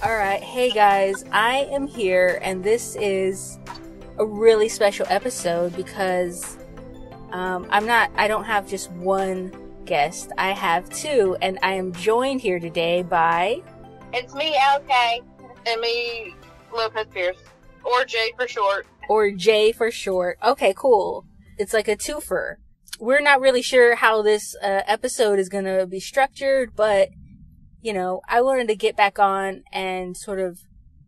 All right, hey guys, I am here, and this is a really special episode because um, I'm not, I don't have just one guest, I have two, and I am joined here today by. It's me, LK. And me, Lopez Pierce. Or Jay for short. Or Jay for short. Okay, cool. It's like a twofer. We're not really sure how this uh, episode is gonna be structured, but you know, I wanted to get back on and sort of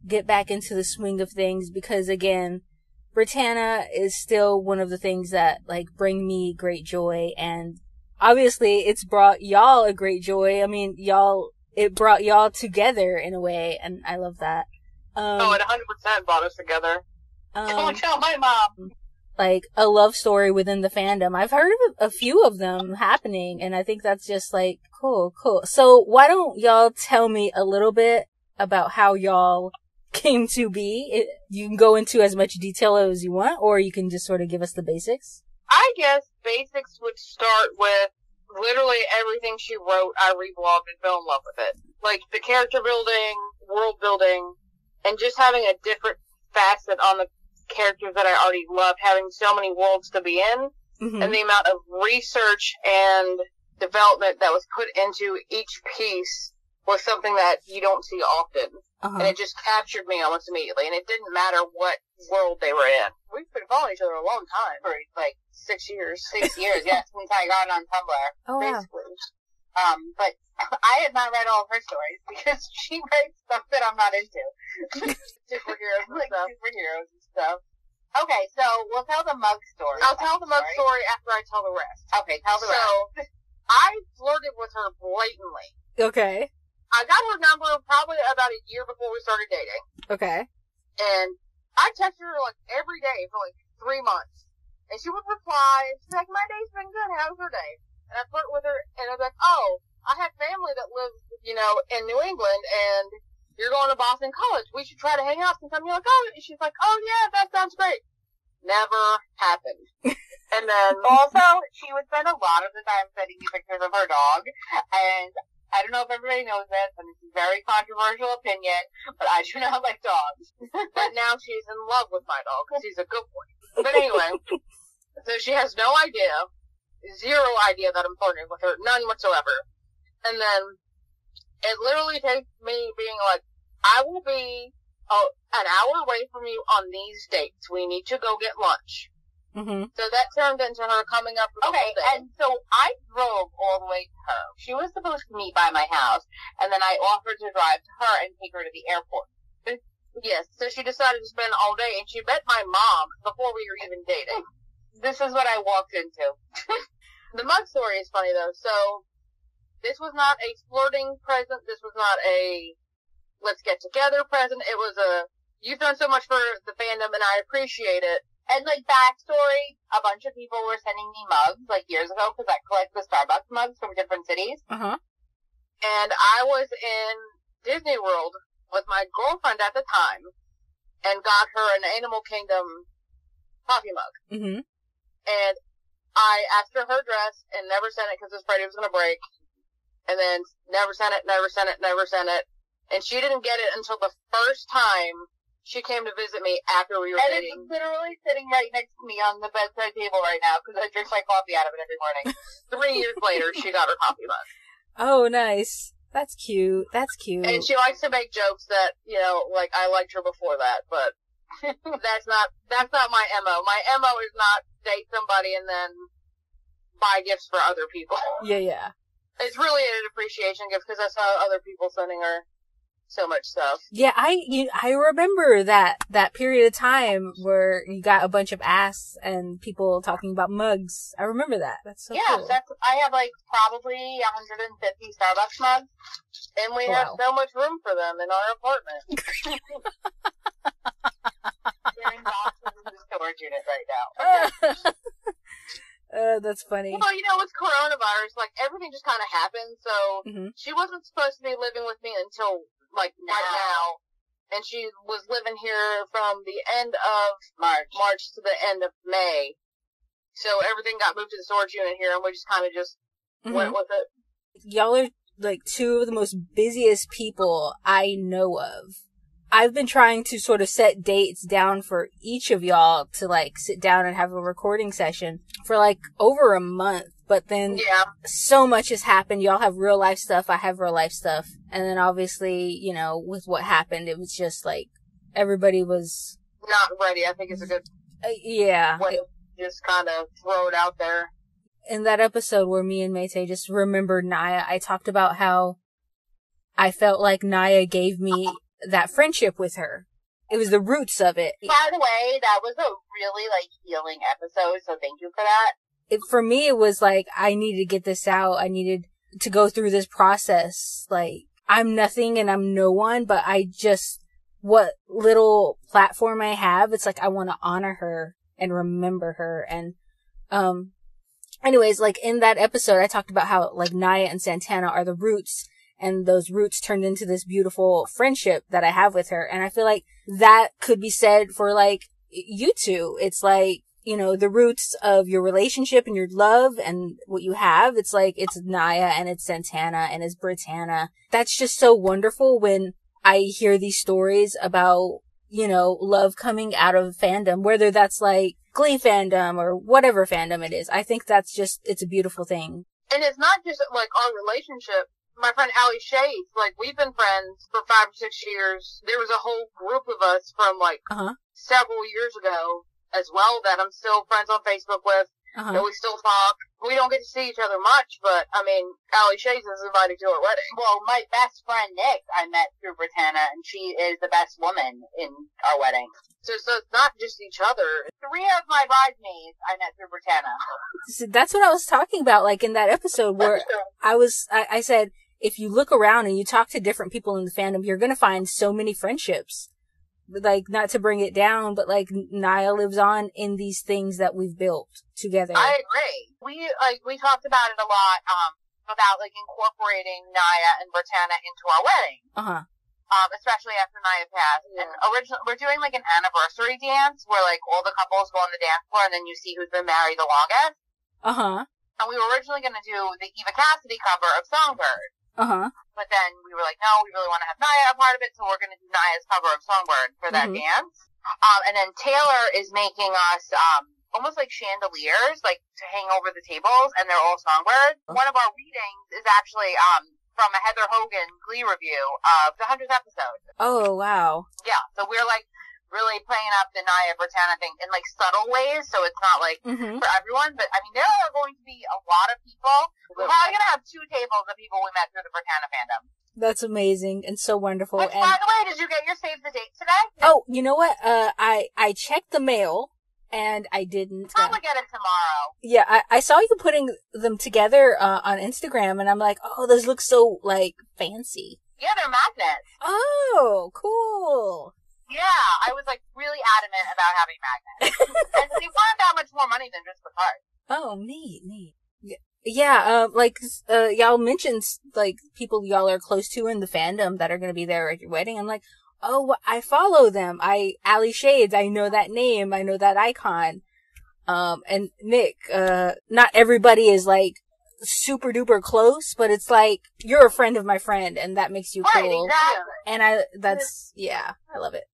get back into the swing of things because again, Brittana is still one of the things that like bring me great joy and obviously it's brought y'all a great joy. I mean, y'all, it brought y'all together in a way and I love that. Um, oh, it 100% brought us together. um, Don't tell my mom. Like a love story within the fandom. I've heard of a, few of them happening and I think that's just like cool, cool. So why don't y'all tell me a little bit about how y'all came to be? It, you can go into as much detail as you want or you can just sort of give us the basics. I guess basics would start with literally everything she wrote. I reblogged and fell in love with it. Like the character building, world building, and just having a different facet on the characters that I already loved, having so many worlds to be in, Mhm. and the amount of research and development that was put into each piece was something that you don't see often. And Uh-huh. it just captured me almost immediately. And it didn't matter what world they were in. We've been following each other a long time. For like six years. Six years, yeah, since I got on Tumblr. Oh wow. Basically. Um, but I have not read all of her stories because she writes stuff that I'm not into. superheroes and like superheroes and stuff. Okay, so we'll tell the mug story. I'll tell the mug story after I tell the rest. Okay, tell the rest. So, I flirted with her blatantly. Okay. I got her number probably about a year before we started dating. Okay. And I texted her like every day for like three months. And she would reply, and she's like, my day's been good, how's your day? And I flirt with her, and I was like, oh, I have family that lives, you know, in New England, and you're going to Boston College. We should try to hang out sometime. You're like, oh, and she's like, oh yeah, that sounds great. Never happened. and then also, she would spend a lot of the time sending me pictures of her dog, and I don't know if everybody knows this, and it's a very controversial opinion, but I do not like dogs. but now she's in love with my dog because he's a good boy. But anyway, so she has no idea, zero idea that I'm flirting with her, none whatsoever. And then it literally takes me being like, I will be oh, an hour away from you on these dates. We need to go get lunch. Mhm. So that turned into her coming up with okay, and so I drove all the way to her. She was supposed to meet by my house, and then I offered to drive to her and take her to the airport. Yes, so she decided to spend all day, and she met my mom before we were even dating. This is what I walked into. the mug story is funny though. So this was not a flirting present. This was not a let's get together present. It was a you've done so much for the fandom, and I appreciate it. And like backstory, a bunch of people were sending me mugs like years ago because I collect the Starbucks mugs from different cities. Uh-huh. And I was in Disney World with my girlfriend at the time and got her an Animal Kingdom coffee mug. Mhm. And I asked her her address and never sent it because I was afraid it was going to break. And then never sent it, never sent it, never sent it. And she didn't get it until the first time she came to visit me after we were And dating. it's literally sitting right next to me on the bedside table right now because I drink my coffee out of it every morning. Three years later, she got her coffee mug. Oh, nice. That's cute. That's cute. And she likes to make jokes that, you know, like I liked her before that, but that's not that's not my MO. My MO is not date somebody and then buy gifts for other people. yeah, yeah. It's really an appreciation gift because I saw other people sending her so much stuff. Yeah, I you, I remember that that period of time where you got a bunch of asks and people talking about mugs. I remember that. That's so yeah, cool. that's I have like probably 150 Starbucks mugs, and we oh, have so much room for them in our apartment. They're in boxes in the storage unit right now. uh, that's funny. Well, you know, with coronavirus, like everything just kind of happened. So Mhm. she wasn't supposed to be living with me until like right now, and she was living here from the end of March. March to the end of May. So everything got moved to the storage unit here, and we just kind of just Mhm. went with it. Y'all are like two of the most busiest people I know of. I've been trying to sort of set dates down for each of y'all to like sit down and have a recording session for like over a month. But then Yeah. so much has happened. Y'all have real life stuff. I have real life stuff. And then obviously, you know, with what happened, it was just like everybody was, Not ready. I think it's a good uh, yeah. way to just kind of throw it out there. in that episode where me and Mayte just remembered Naya, I talked about how I felt like Naya gave me that friendship with her. It was the roots of it. By the way, that was a really like healing episode, so thank you for that. it. For me, it was like I needed to get this out. I needed to go through this process. Like I'm nothing and I'm no one, but I just, what little platform I have, it's like I want to honor her and remember her. And, um, anyways, like in that episode, I talked about how like Naya and Santana are the roots and those roots turned into this beautiful friendship that I have with her. And I feel like that could be said for like you two. It's like, you know, the roots of your relationship and your love and what you have. It's like, it's Naya and it's Santana and it's Brittana. That's just so wonderful when I hear these stories about, you know, love coming out of fandom, whether that's like Glee fandom or whatever fandom it is. I think that's just, it's a beautiful thing. And it's not just like our relationship. My friend Allie Shades, like we've been friends for five or six years. There was a whole group of us from like Uh-huh. several years ago as well that I'm still friends on Facebook with. Uh-huh. And we still talk. We don't get to see each other much, but I mean, Allie Shades is invited to our wedding. Well, my best friend Nick, I met through Brittana, and she is the best woman in our wedding. So, so it's not just each other. Three of my bridesmaids I met through Brittana. So that's what I was talking about, like in that episode where I was, I, I said, if you look around and you talk to different people in the fandom, you're gonna find so many friendships. Like, not to bring it down, but like, Naya lives on in these things that we've built together. I agree. We like we talked about it a lot um about like incorporating Naya and Brittana into our wedding. uh-huh. um, especially after Naya passed. And originally, we're doing like an anniversary dance where like all the couples go on the dance floor and then you see who's been married the longest. Uh-huh. And we were originally going to do the Eva Cassidy cover of Songbird. Uh-huh. But then we were like, no, we really want to have Naya a part of it, so we're going to do Naya's cover of Songbird for that Mhm. dance. Um, and then Taylor is making us, um, almost like chandeliers, like to hang over the tables, and they're all Songbird. One of our readings is actually, um, from a Heather Hogan Glee review of the 100th episode. Oh, wow. Yeah, so we're like really playing up the Naya Brittana thing in like subtle ways, so it's not like Mm-hmm. for everyone, but I mean, there are going to be a lot of people. We're probably going to have two tables of people we met through the Brittana fandom. That's amazing and so wonderful. Which, and by the way, did you get your save the date today? oh, you know what? Uh, I I checked the mail and I didn't. uh, Probably get it tomorrow. yeah, I, I saw you putting them together uh, on Instagram, and I'm like, oh, those look so like fancy. Yeah, they're magnets. Oh, cool. Yeah, I was like really adamant about having magnets. and they weren't that much more money than just the card. Oh, neat, neat. Yeah, yeah. Uh, like uh, y'all mentioned, like people y'all are close to in the fandom that are going to be there at your wedding. I'm like, oh, I follow them. I Ali Shades. I know that name. I know that icon. Um, and Nick. Uh, not everybody is like super duper close, but it's like you're a friend of my friend, and that makes you Right, cool. exactly. And I, that's yeah, I love it.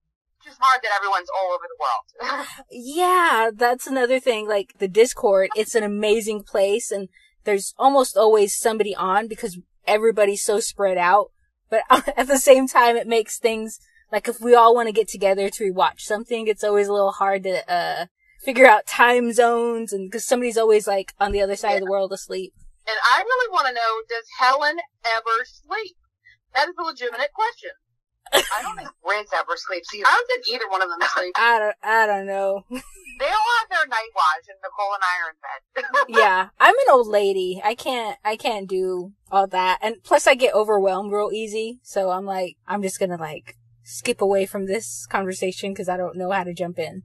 Just hard that everyone's all over the world. Yeah, that's another thing. Like the Discord, it's an amazing place and there's almost always somebody on because everybody's so spread out. But at the same time, it makes things like if we all want to get together to watch something, it's always a little hard to, uh, figure out time zones and because somebody's always like on the other side of the world asleep. And I really want to know, does Helen ever sleep? That is a legitimate question. I don't think Riz ever sleeps either. I don't think either one of them sleep. I don't, I don't know. They all have their night watch, and Nicole and I are in bed. yeah, I'm an old lady. I can't, I can't do all that. And plus I get overwhelmed real easy. So I'm like, I'm just gonna like skip away from this conversation because I don't know how to jump in.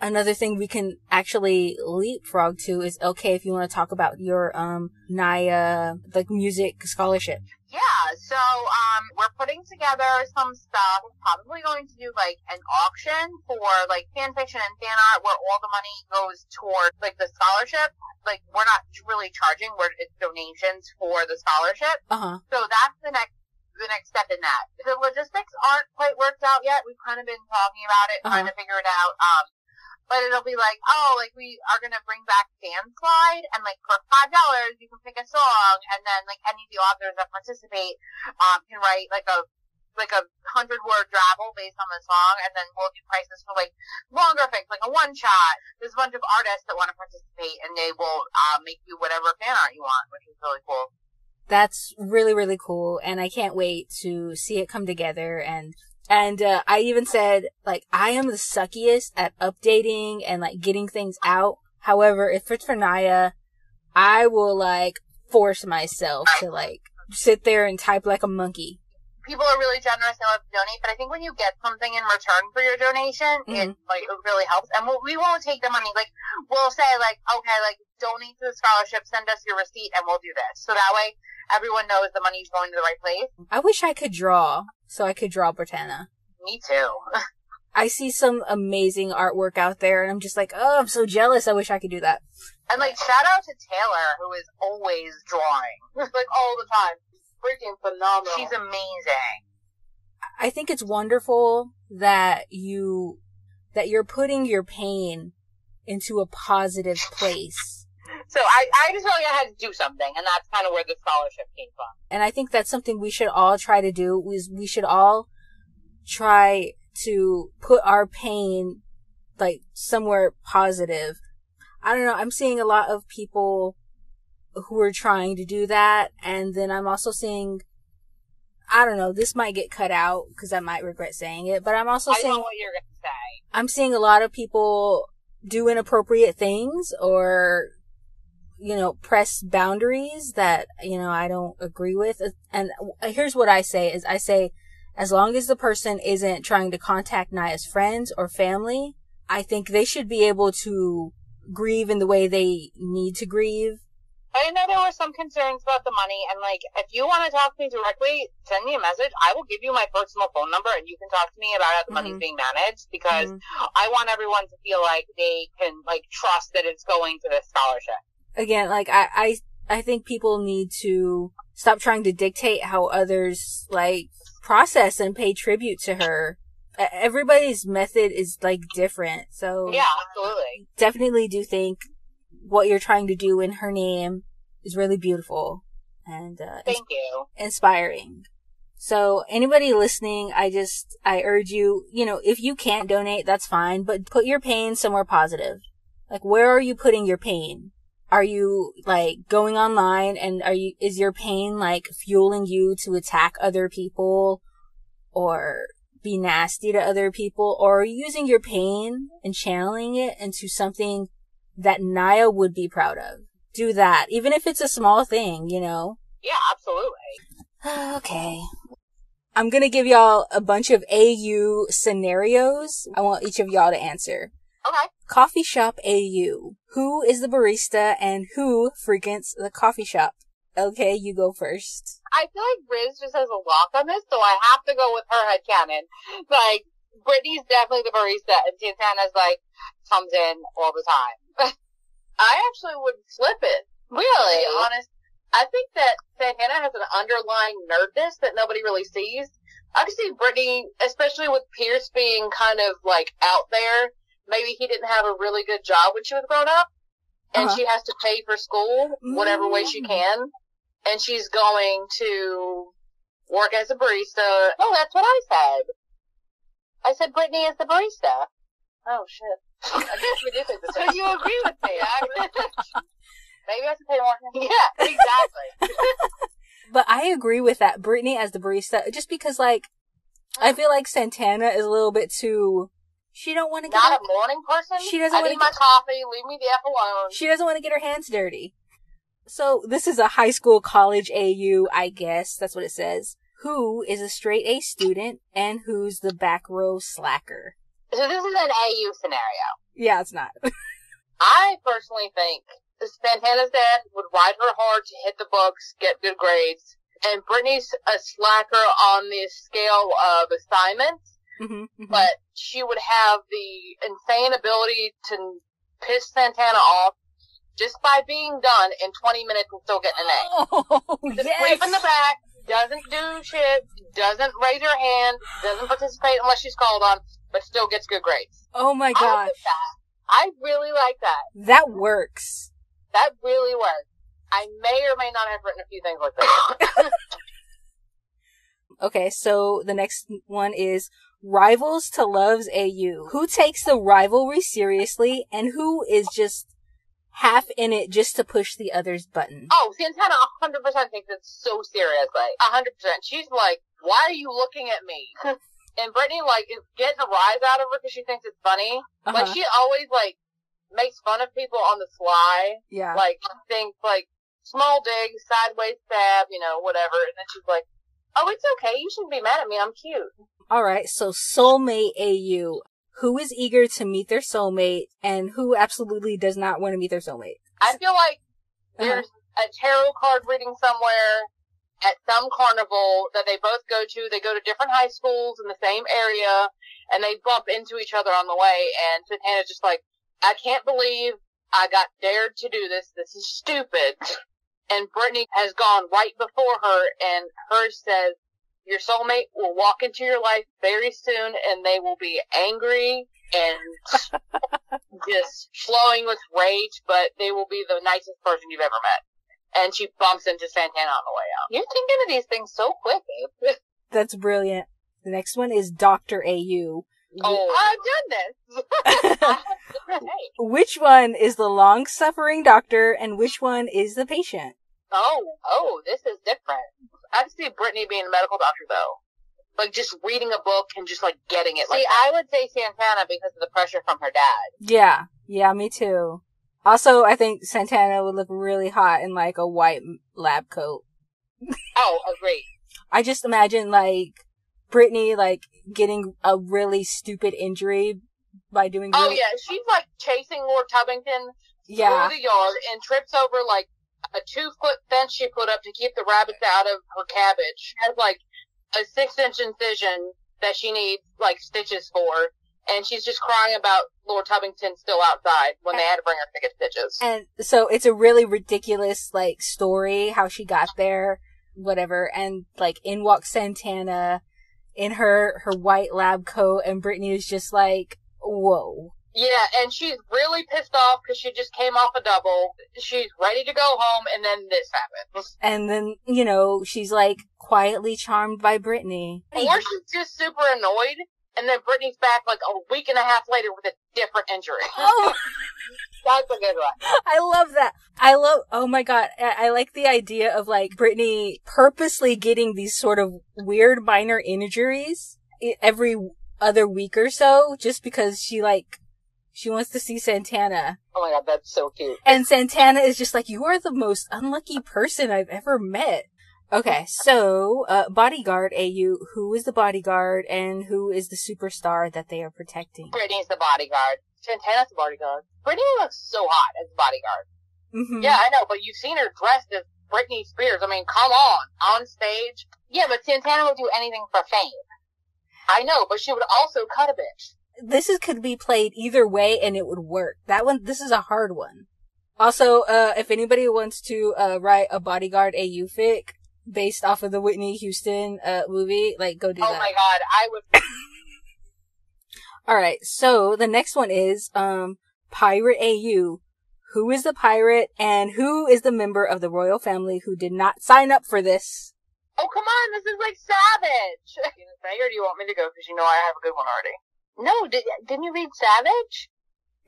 Another thing we can actually leapfrog to is okay if you want to talk about your um Naya like music scholarship. Yeah, so um, we're putting together some stuff. We're probably going to do like an auction for like fan fiction and fan art, where all the money goes toward like the scholarship. Like we're not really charging; we're it's donations for the scholarship. Uh huh. So that's the next the next step in that. The logistics aren't quite worked out yet. We've kind of been talking about it, trying to figure it out. Um, but it'll be like, oh, like we are gonna bring back fan slide, and like for five dollars you can pick a song, and then like any of the authors that participate um, can write like a like a hundred word drabble based on the song, and then we'll do prices for like longer things, like a one shot. There's a bunch of artists that want to participate, and they will uh, make you whatever fan art you want, which is really cool. That's really, really cool. And I can't wait to see it come together. And, and, uh, I even said, like, I am the suckiest at updating and like getting things out. However, if it's for Naya, I will like force myself to like sit there and type like a monkey. People are really generous and love to donate, but I think when you get something in return for your donation, it Mhm. like it really helps. And we'll, we won't take the money. Like we'll say like, okay, like donate to the scholarship, send us your receipt, and we'll do this. So that way, everyone knows the money's going to the right place. I wish I could draw so I could draw Brittana. Me too. I see some amazing artwork out there and I'm just like, oh, I'm so jealous. I wish I could do that. And like shout out to Taylor, who is always drawing. like all the time. Freaking phenomenal. She's amazing. I think it's wonderful that you, that you're putting your pain into a positive place. So I, I just felt like I had to do something, and that's kind of where the scholarship came from. And I think that's something we should all try to do is we should all try to put our pain like somewhere positive. I don't know. I'm seeing a lot of people who are trying to do that. And then I'm also seeing, I don't know, this might get cut out because I might regret saying it, but I'm also I know what you're gonna say. I'm seeing a lot of people do inappropriate things or, you know, press boundaries that, you know, I don't agree with. And here's what I say is I say, as long as the person isn't trying to contact Naya's friends or family, I think they should be able to grieve in the way they need to grieve. I know there were some concerns about the money, and like, if you want to talk to me directly, send me a message. I will give you my personal phone number, and you can talk to me about how the money's Mhm. being managed because Mhm. I want everyone to feel like they can like trust that it's going to the scholarship. Again, like I, I, I think people need to stop trying to dictate how others like process and pay tribute to her. Everybody's method is like different, so Yeah, absolutely. definitely do think what you're trying to do in her name is really beautiful and uh, Thank you. inspiring. So anybody listening, I just, I urge you, you know, if you can't donate, that's fine, but put your pain somewhere positive. Like, where are you putting your pain? Are you, like, going online and are you, is your pain, like, fueling you to attack other people or be nasty to other people? Or are you using your pain and channeling it into something that Naya would be proud of? Do that, even if it's a small thing, you know? Yeah, absolutely. Okay. I'm gonna give y'all a bunch of AU scenarios. I want each of y'all to answer. Okay. Coffee shop AU. Who is the barista and who frequents the coffee shop? Okay, you go first. I feel like Riz just has a lock on this, so I have to go with her head headcanon. Like, Brittany's definitely the barista, and Santana's like, comes in all the time. I actually would flip it. To really? be honest, I think that Santana has an underlying nerdness that nobody really sees. I can see Brittany, especially with Pierce being kind of like out there. Maybe he didn't have a really good job when she was growing up, and Uh-huh. she has to pay for school whatever way she Mm. can, and she's going to work as a barista. Oh, that's what I said. I said Brittany is the barista. Oh shit! I guess we did think the same. you agree with me? Maybe I have to pay more yeah, exactly. But I agree with that. Brittany as the barista, just because like, I feel like Santana is a little bit too, she don't want to get, Not her, a morning person. She doesn't wanna need my coffee. Leave me the F alone. she doesn't want to get her hands dirty. So this is a high school college AU, I guess. That's what it says. Who is a straight A student and who's the back row slacker? So this is an AU scenario. Yeah, it's not. I personally think Santana's dad would ride her hard to hit the books, get good grades, and Brittany's a slacker on the scale of assignments, hmm but she would have the insane ability to piss Santana off just by being done in 20 minutes and still getting an A. Oh, Just yes. sleep in the back, doesn't do shit, doesn't raise her hand, doesn't participate unless she's called on, but still gets good grades. Oh my I gosh. that. I really like that. That works. That really works. I may or may not have written a few things like that. Okay, so the next one is rivals to loves AU. Who takes the rivalry seriously and who is just half in it just to push the other's button? oh, Santana 100% takes it so seriously. 100%. She's like, why are you looking at me? and Brittany, like, is getting a rise out of her because she thinks it's funny. Like, Uh-huh. she always, like, makes fun of people on the sly. Yeah. Like, thinks, like, small dig, sideways stab, you know, whatever. And then she's like, oh, it's okay. You shouldn't be mad at me. I'm cute. All right, so soulmate AU. Who is eager to meet their soulmate and who absolutely does not want to meet their soulmate? I feel like Uh-huh. there's a tarot card reading somewhere at some carnival that they both go to. They go to different high schools in the same area and they bump into each other on the way. And Santana's just like, I can't believe I got dared to do this. This is stupid. And Brittany has gone right before her and hers says, your soulmate will walk into your life very soon and they will be angry and just flowing with rage, but they will be the nicest person you've ever met. And she bumps into Santana on the way out. You're thinking of these things so quick, Abe. That's brilliant. The next one is Dr. AU. Oh, I've done this. Which one is the long suffering doctor and which one is the patient? Oh, oh, this is different. I can see Brittany being a medical doctor though. Like just reading a book and just like getting it. See, I would say Santana because of the pressure from her dad. Yeah. Yeah, me too. Also, I think Santana would look really hot in like a white lab coat. Oh, agreed. I just imagine like Brittany like getting a really stupid injury by doing Oh really- yeah, she's like chasing Lord Tubbington yeah. through the yard and trips over like a two foot fence she put up to keep the rabbits out of her cabbage. She has like a six inch incision that she needs like stitches for. And she's just crying about Lord Tubbington still outside when they had to bring her to get stitches. And so it's a really ridiculous like story how she got there, whatever. And like in walks Santana in her her white lab coat, and Brittany is just like, whoa. Yeah, and she's really pissed off because she just came off a double. She's ready to go home, and then this happens. And then you know she's like quietly charmed by Brittany. Or she's just super annoyed, and then Brittany's back like a week and a half later with a different injury. Oh, That's a good one. I love that. I love. Oh my god, I, I like the idea of like Brittany purposely getting these sort of weird minor injuries every other week or so, just because she like she wants to see Santana. Oh my god, that's so cute. And Santana is just like, you are the most unlucky person I've ever met. Okay, so, uh, bodyguard AU, who is the bodyguard and who is the superstar that they are protecting? Brittany's the bodyguard. Santana's the bodyguard. Brittany looks so hot as a bodyguard. hmm Yeah, I know, but you've seen her dressed as Britney Spears. I mean, come on. On stage. Yeah, but Santana would do anything for fame. I know, but she would also cut a bitch. This is, could be played either way and it would work. That one, this is a hard one. Also, uh, if anybody wants to, uh, write a bodyguard AU fic based off of the Whitney Houston, uh, movie, like, go do Oh that. Oh my god, I would. Alright, so the next one is, um, Pirate AU. Who is the pirate and who is the member of the royal family who did not sign up for this? Oh, come on, this is like Savage. You say, or do you want me to go? Because you know I have a good one already. No, did, didn't you read Savage?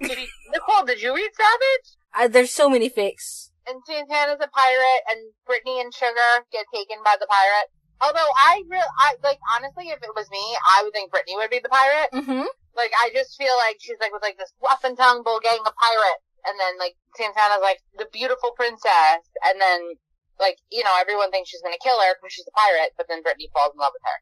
Did you, Nicole, did you read Savage? Uh, there's so many fakes. and Santana's a pirate, and Brittany and Sugar get taken by the pirate. Although I real, I like honestly, if it was me, I would think Brittany would be the pirate. Mm-hmm. Like I just feel like she's like with like this rough and tumble gang of pirates, and then like Santana's like the beautiful princess, and then like you know everyone thinks she's gonna kill her because she's a pirate, but then Brittany falls in love with her.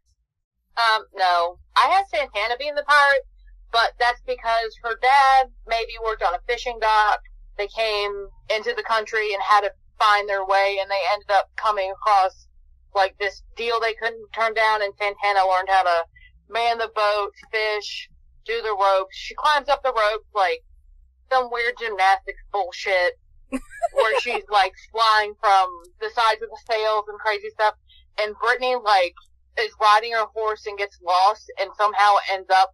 Um, no, I had Santana being the pirate, but that's because her dad maybe worked on a fishing dock. They came into the country and had to find their way, and they ended up coming across like this deal they couldn't turn down, and Santana learned how to man the boat, fish, do the ropes. She climbs up the ropes like some weird gymnastics bullshit where she's like flying from the sides of the sails and crazy stuff. And Brittany like is riding her horse and gets lost and somehow ends up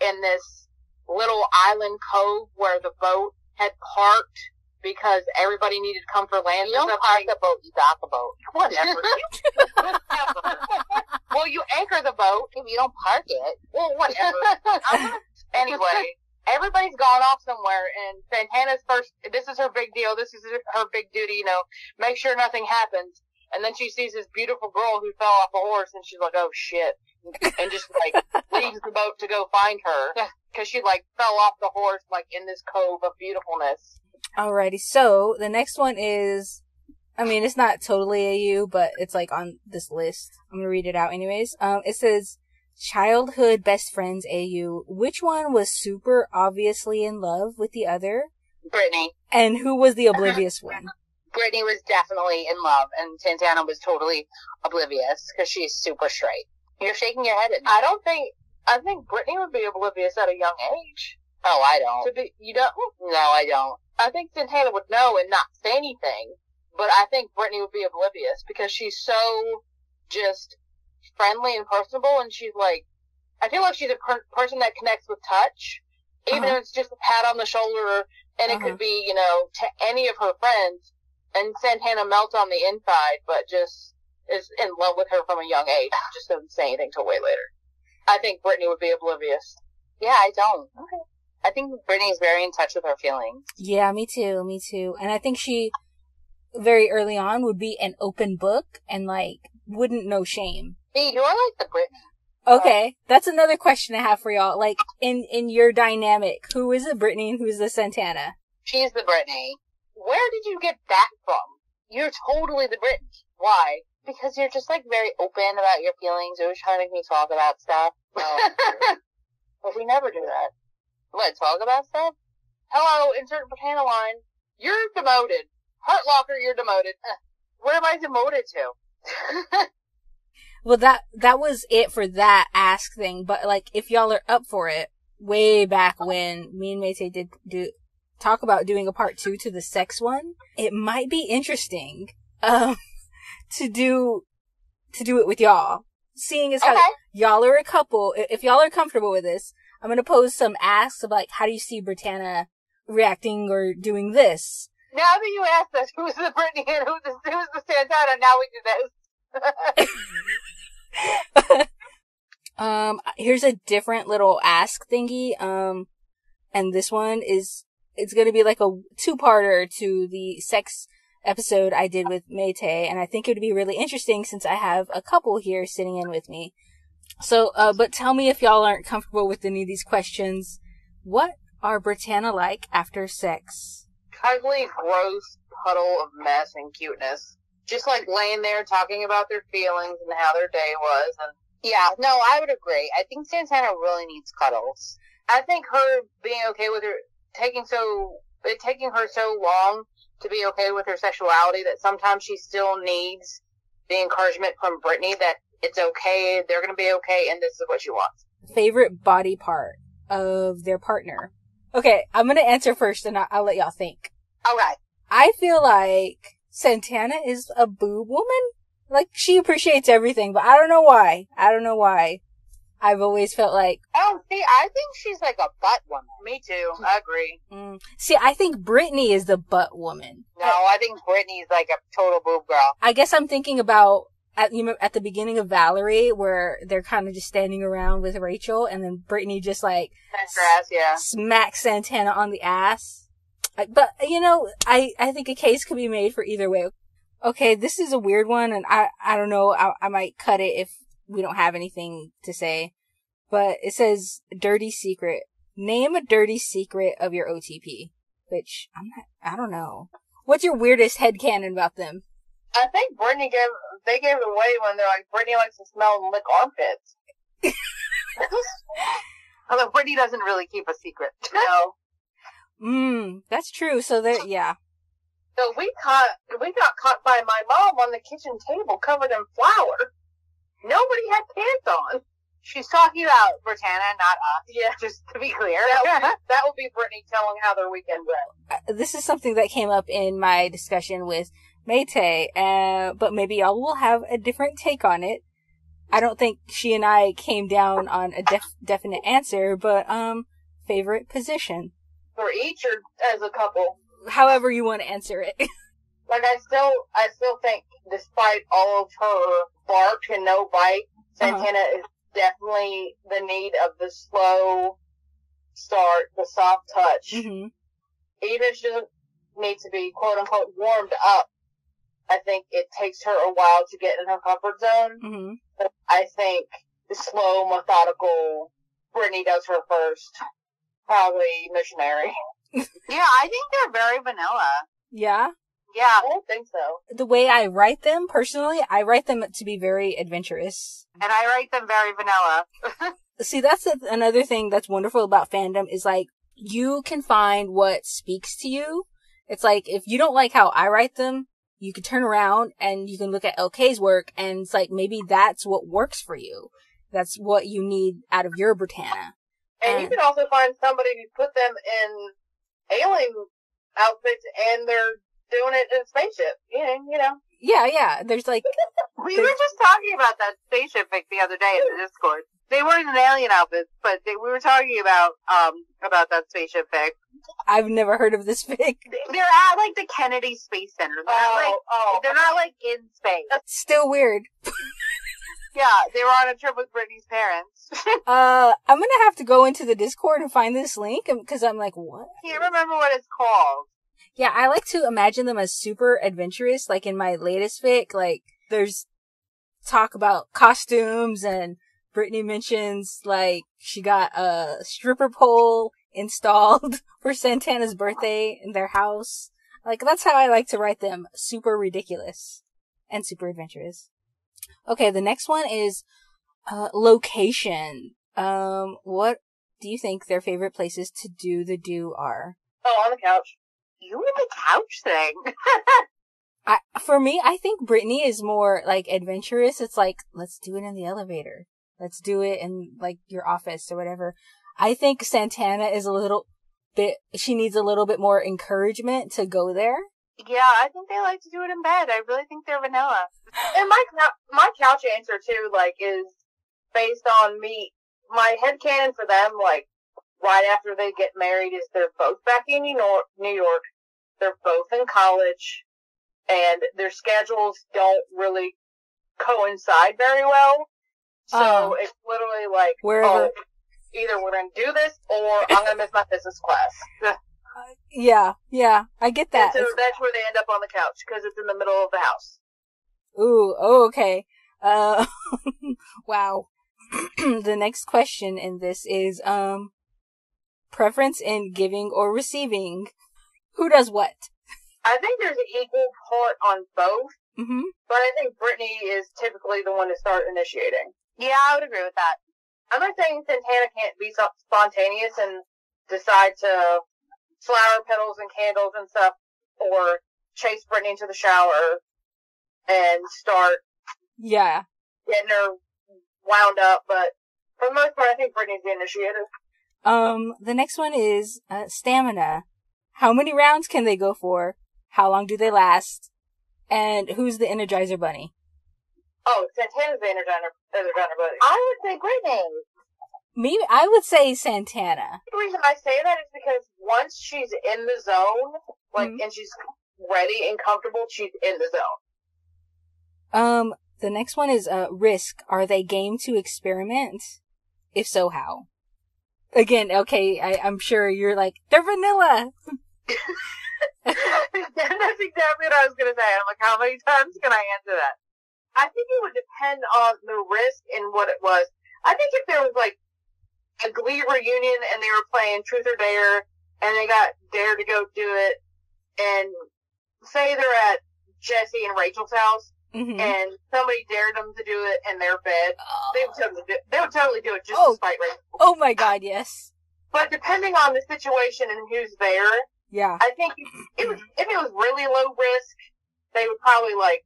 in this little island cove where the boat had parked because everybody needed to come for land. You don't park the boat, you dock the boat. Whatever. well, you anchor the boat. If you don't park it. Well, whatever. anyway, everybody's gone off somewhere, and Santana's first. This is her big deal. This is her big duty. You know, make sure nothing happens. And then she sees this beautiful girl who fell off a horse, and she's like, "Oh shit!" and just like leaves the boat to go find her because she like fell off the horse like in this cove of beautifulness. Alrighty, so the next one is, I mean, it's not totally AU, but it's like on this list. I'm gonna read it out anyways. Um, it says, childhood best friends AU. Which one was super obviously in love with the other? Brittany. And who was the oblivious one? Brittany was definitely in love, and Santana was totally oblivious because she's super straight. You're shaking your head at me. I don't think. I think Brittany would be oblivious at a young age. Oh, I don't. To be, you don't. No, I don't. I think Santana would know and not say anything, but I think Brittany would be oblivious because she's so just friendly and personable, and she's like, I feel like she's a per- person that connects with touch, even Uh-huh. if it's just a pat on the shoulder, and it Uh-huh. could be, you know, to any of her friends. And Santana melts on the inside, but just is in love with her from a young age. Just doesn't say anything till way later. I think Brittany would be oblivious. Yeah, I don't. Okay. I think Brittany's very in touch with her feelings. Yeah, me too, me too. And I think she, very early on, would be an open book and like, wouldn't know shame. Hey, you're like the Brittany. Uh, okay, that's another question I have for y'all. Like, in, in your dynamic, who is the Brittany and who's the Santana? She's the Brittany. Where did you get that from? You're totally the Brittany. Why? Because you're just like very open about your feelings. You're always trying to make me talk about stuff. But we never do that. what, talk about stuff? Hello, insert Brittana line. You're demoted. Hurt Locker, you're demoted. Uh, What am I demoted to? Well, that, that was it for that ask thing, but like, if y'all are up for it, way back when me and Mayte did do, talk about doing a part two to the sex one, it might be interesting, um, to do, to do it with y'all. Seeing as how y'all are a couple, if y'all are comfortable with this, I'm gonna pose some asks of like, how do you see Brittana reacting or doing this? Now that you asked us who's the Brittany and who's the, who's the Santana, now we do this. um, here's a different little ask thingy. Um, and this one is, it's gonna be like a two-parter to the sex episode I did with Mayte, and I think it would be really interesting since I have a couple here sitting in with me. So, uh, but tell me if y'all aren't comfortable with any of these questions. What are Brittana like after sex? Cuddly, gross puddle of mess and cuteness. Just like laying there talking about their feelings and how their day was. And Yeah, no, I would agree. I think Santana really needs cuddles. I think her being okay with her taking so it taking her so long to be okay with her sexuality that sometimes she still needs the encouragement from Brittany that it's okay, they're gonna be okay, and this is what she wants. Favorite body part of their partner? Okay, I'm gonna answer first and I'll, I'll let y'all think. Okay. I feel like Santana is a boob woman. Like she appreciates everything, but I don't know why. I don't know why. I've always felt like, see, I think she's like a butt woman. Me too. I agree. mm. see, I think Brittany is the butt woman. No, I think Brittany's like a total boob girl. I guess I'm thinking about at you know, at the beginning of Valerie where they're kind of just standing around with Rachel and then Brittany just like That's grass, yeah. smacks Santana on the ass. But you know, I I think a case could be made for either way. Okay, this is a weird one, and I I don't know. I, I might cut it if we don't have anything to say. But it says dirty secret. Name a dirty secret of your OTP. Which I'm not. I don't know. What's your weirdest head headcanon about them? I think Brittany gave they gave it away when they're like Brittany likes to smell and lick armpits. Although Brittany doesn't really keep a secret. No. Mm, that's true. So there, yeah. So we caught, we got caught by my mom on the kitchen table covered in flour. Nobody had pants on. She's talking about Brittana, not us. Yeah. Just to be clear. That would, that would be Brittany telling how their weekend went. Uh, This is something that came up in my discussion with Mayte, uh, but maybe y'all will have a different take on it. I don't think she and I came down on a def- definite answer, but, um, favorite position. For each or as a couple. However you want to answer it. Like I still, I still think, despite all of her bark and no bite, Santana is definitely the need of the slow start, the soft touch. hmm Even if she doesn't need to be quote unquote warmed up, I think it takes her a while to get in her comfort zone. hmm But I think the slow, methodical Brittany does her first. Probably missionary. Yeah, I think they're very vanilla. Yeah. Yeah. I don't think so. The way I write them, personally, I write them to be very adventurous. And I write them very vanilla. See, that's a, another thing that's wonderful about fandom is like, you can find what speaks to you. It's like, if you don't like how I write them, you can turn around and you can look at LK's work and it's like, maybe that's what works for you. That's what you need out of your Brittana. And you Uh. can also find somebody who put them in alien outfits and they're doing it in a spaceship. You know, you know. Yeah, yeah. There's like, We There's- were just talking about that spaceship pic the other day in the Discord. They weren't in alien outfits, but they, we were talking about um about that spaceship pic. I've never heard of this fic. They're at like the Kennedy Space Center. They're not like Oh, oh. they're not like in space. That's Still weird. Yeah, they were on a trip with Brittany's parents. Uh, I'm gonna have to go into the Discord and find this link because I'm like, what? Can't remember what it's called. Yeah, I like to imagine them as super adventurous. Like in my latest fic, like there's talk about costumes and Brittany mentions like she got a stripper pole installed for Santana's birthday in their house. Like that's how I like to write them. Super ridiculous and super adventurous. Okay, the next one is uh location. Um what do you think their favorite places to do the do are? Oh, on the couch. You and the couch thing. I, for me, I think Brittany is more like adventurous. It's like, let's do it in the elevator. Let's do it in like your office or whatever. I think Santana is a little bit, she needs a little bit more encouragement to go there. yeah, I think they like to do it in bed. I really think they're vanilla. And my my couch answer too, like, is based on me. My head headcanon for them, like, right after they get married, is they're both back in New York. New York. They're both in college, and their schedules don't really coincide very well. So Oh. it's literally like, oh, either we're gonna do this, or I'm gonna miss my physics class. Yeah, yeah, I get And that. so that's where they end up on the couch because it's in the middle of the house. Ooh, oh, okay. Uh, wow. the next question in this is, um, preference in giving or receiving. Who does what? I think there's an equal part on both. hmm But I think Brittany is typically the one to start initiating. Yeah, I would agree with that. I'm not saying Santana can't be so spontaneous and decide to flower petals and candles and stuff, or chase Brittany into the shower and start Yeah. getting her wound up. But for the most part, I think Brittany's the initiator. Um, the next one is uh, stamina. How many rounds can they go for? How long do they last? And who's the Energizer Bunny? Oh, Santana's the Energizer, Energizer Buddy. I would say Brittany. Me, I would say Santana. The reason I say that is because once she's in the zone, like, Mhm. and she's ready and comfortable, she's in the zone. Um, the next one is uh, Risk. Are they game to experiment? If so, how? Again, okay, I, I'm sure you're like, they're vanilla! That's exactly what I was gonna say. I'm like, how many times can I answer that? I think it would depend on the risk and what it was. I think if there was like a Glee reunion and they were playing Truth or Dare and they got Dare to go do it, and say they're at Jesse and Rachel's house hmm and somebody dared them to do it in their bed, they would totally do, they would totally do it just Oh. to spite oh my god, yes. But depending on the situation and who's there, Yeah. I think if it was if it was really low risk, they would probably like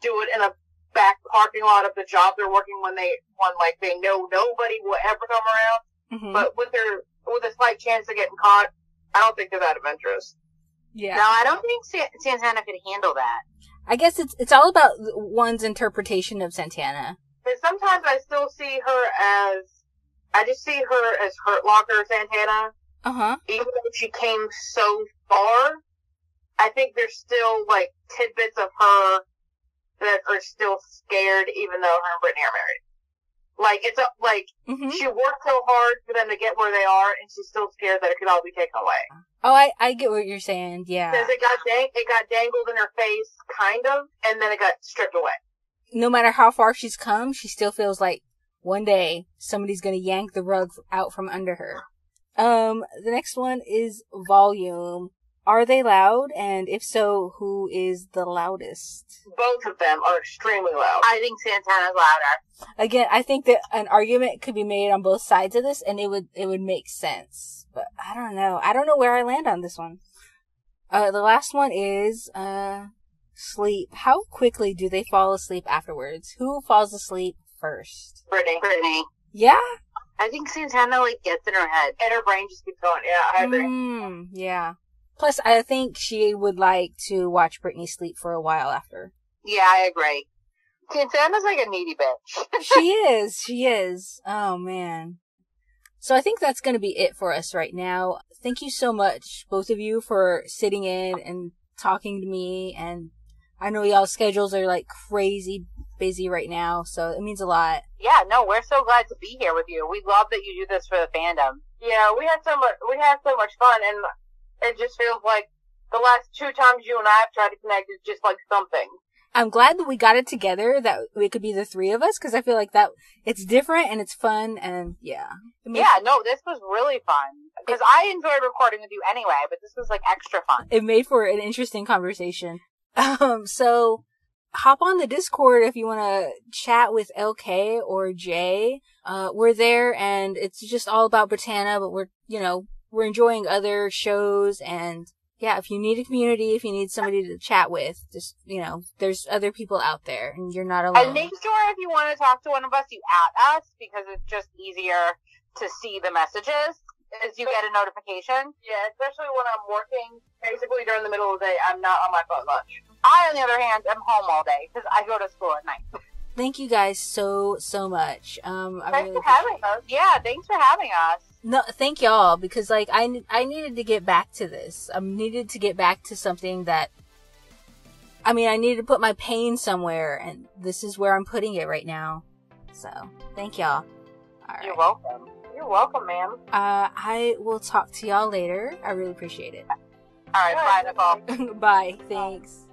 do it in a back parking lot of the job they're working when they when like they know nobody will ever come around. Mhm. But with their with a slight chance of getting caught, I don't think they're that adventurous. yeah. No, I don't think Sa- Santana could handle that. I guess it's it's all about one's interpretation of Santana. But sometimes I still see her as I just see her as Hurt Locker Santana, Uh huh. even though she came so far. I think there's still like tidbits of her that are still scared, even though her and Brittany are married. Like it's a, like hmm she worked so hard for them to get where they are, and she's still scared that it could all be taken away. Oh, I I get what you're saying. Yeah. Because it got dang- it got dangled in her face, kind of, and then it got stripped away. No matter how far she's come, she still feels like one day somebody's gonna yank the rug out from under her. Um, the next one is volume. Are they loud? And if so, who is the loudest? Both of them are extremely loud. I think Santana's louder. Again, I think that an argument could be made on both sides of this and it would, it would make sense. But I don't know. I don't know where I land on this one. Uh, the last one is, uh, sleep. How quickly do they fall asleep afterwards? Who falls asleep first? Brittany. Brittany. Yeah? I think Santana like gets in her head. And her brain just keeps going. Yeah, I agree. Mm, yeah. Plus, I think she would like to watch Brittany sleep for a while after. Yeah, I agree. Santana's like a needy bitch. she is. She is. Oh man. So I think that's going to be it for us right now. Thank you so much, both of you, for sitting in and talking to me. And I know y'all's schedules are like crazy busy right now, so it means a lot. yeah, no, we're so glad to be here with you. We love that you do this for the fandom. Yeah, we had so much. We had so much fun, and it just feels like the last two times you and I have tried to connect is just like something. I'm glad that we got it together, that it could be the three of us, because I feel like that it's different and it's fun, and yeah. Yeah, no, this was really fun. Because I enjoyed recording with you anyway, but this was like extra fun. it made for an interesting conversation. Um, so hop on the Discord if you want to chat with LK or Jay. Uh, we're there and it's just all about Brittana, but we're, you know, we're enjoying other shows and yeah, if you need a community, if you need somebody to chat with, just, you know, there's other people out there and you're not alone. And make sure if you want to talk to one of us, you at us because it's just easier to see the messages as you get a notification. Yeah, especially when I'm working. Basically during the middle of the day, I'm not on my phone much. I, on the other hand, am home all day because I go to school at night. Thank you guys so, so much. Um, I Thanks really for having appreciate- us. Yeah, thanks for having us. No, thank y'all because like I I needed to get back to this. I needed to get back to something that I mean, I needed to put my pain somewhere and this is where I'm putting it right now. So, thank y'all. All You're welcome. You're welcome, ma'am. Uh I will talk to y'all later. I really appreciate it. All right, bye, Nicole. Bye. Thanks.